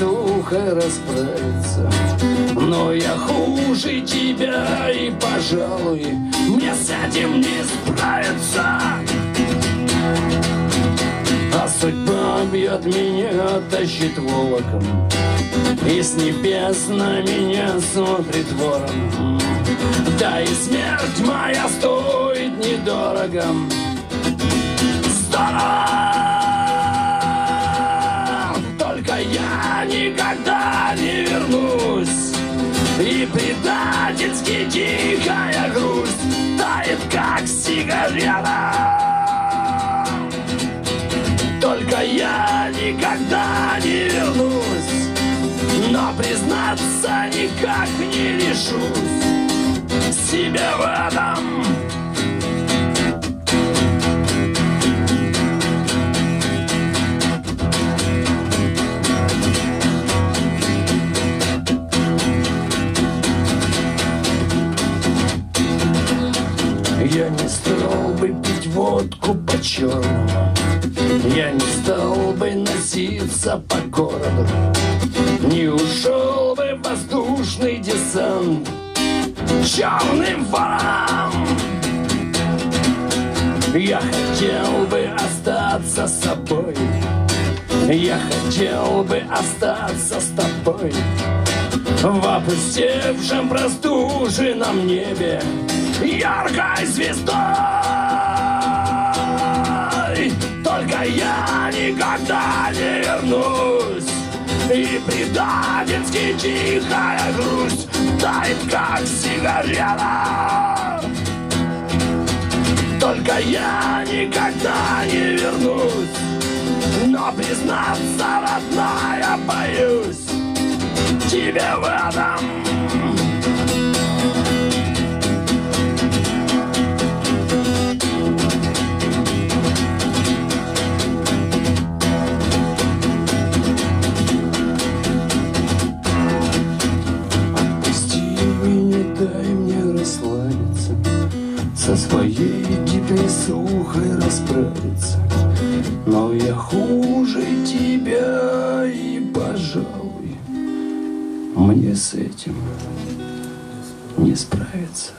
веснухой расправиться. Но я хуже тебя и, пожалуй, мне с этим не справиться. А судьба бьет меня, тащит волоком И с небес на меня смотрит ворон Да и смерть моя стоит недорого Здорово! И предательски тихая грусть Тает, как сигарета. Только я никогда не вернусь Но признаться никак не решусь. Себе в этом Я не стал бы пить водку по-черному Я не стал бы носиться по городу. Не ушел бы воздушный десант. Черным ворам! Я хотел бы остаться собой Я хотел бы остаться с тобой. В опустевшем простуженном небе яркой звездой. Только я никогда не вернусь, и предательски тихая грусть тает, как сигарета. Только я никогда не вернусь, но признаться, родная, боюсь тебе в этом. Со своей депрессухой расправиться Но я хуже тебя и, пожалуй, Мне с этим не справиться